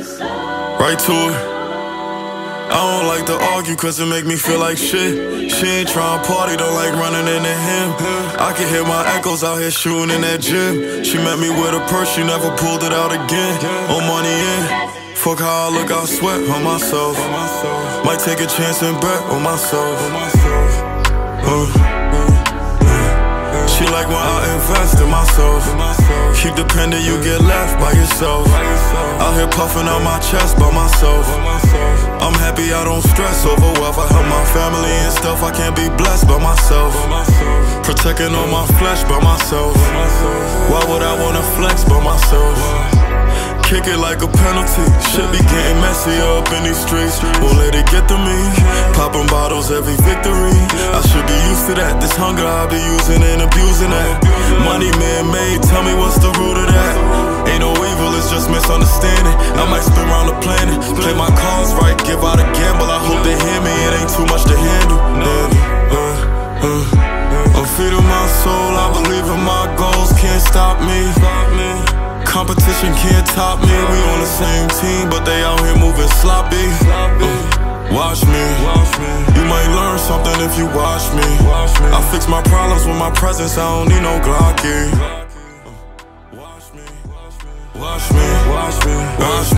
Right to it. I don't like to argue cause it make me feel like shit. She ain't tryna party, don't like running into him. I can hear my echoes out here shooting in that gym. She met me with a purse, she never pulled it out again. On money in. Fuck how I look, I sweat on myself. Might take a chance and bet on myself. Uh. She like when I invest in myself. Keep dependent, you get left by yourself. Out here puffing out my chest by myself. I'm happy I don't stress over wealth. I help my family and stuff. I can't be blessed by myself. Protecting all my flesh by myself. Why would I wanna flex by myself? Kick it like a penalty. Shit be getting messy up in these streets. Won't let it get to me. Popping bottles every victory. I should be used to that. This hunger I be using and abusing that. Money man made. Tell me what's the misunderstanding. I might spin around the planet. Play my cards right, give out a gamble. I hope they hear me. It ain't too much to handle. Uh, uh, uh. I'm feeding my soul. I believe in my goals. Can't stop me. Competition can't top me. We on the same team, but they out here moving sloppy. Uh, watch me. You might learn something if you watch me. I fix my problems with my presence. I don't need no Glocky. Watch me. Watch me. Watch me. Me.